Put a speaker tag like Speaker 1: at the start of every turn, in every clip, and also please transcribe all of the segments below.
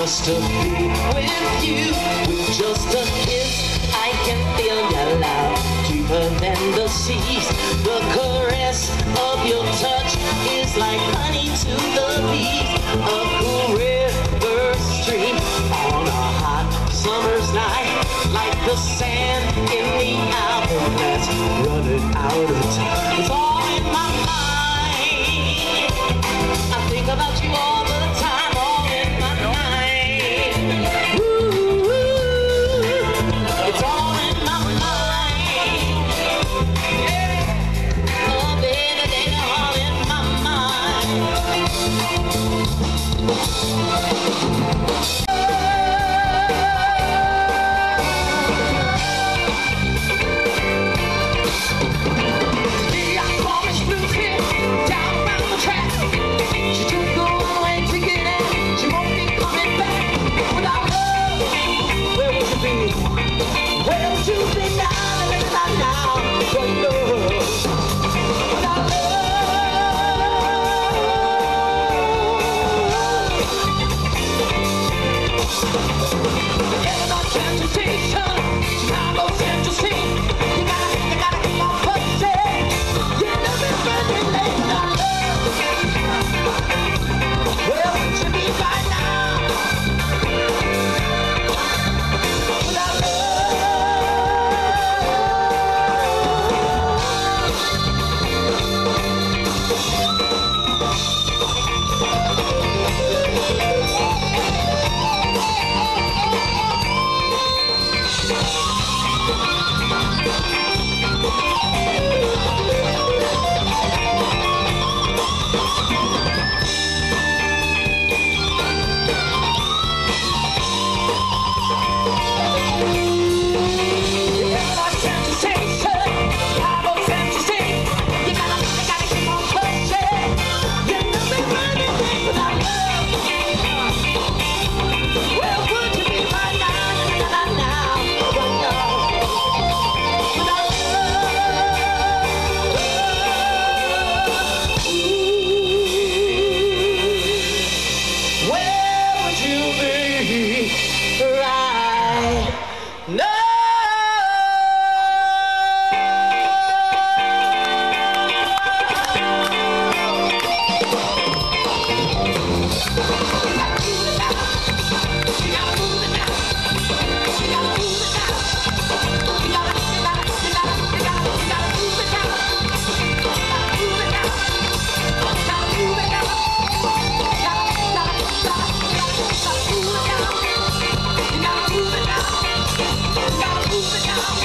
Speaker 1: just to be with you. With just a kiss, I can feel your love deeper than the seas. The caress of your touch is like honey to the bees of cool river stream on a hot summer's night. Like the sand in the hourglass running out of time. よろし
Speaker 2: くお願いします。Move it.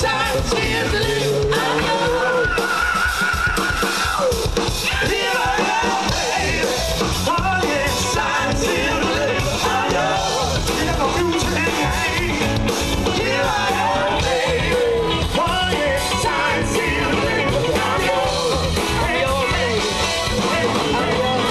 Speaker 2: sunshine, cheers,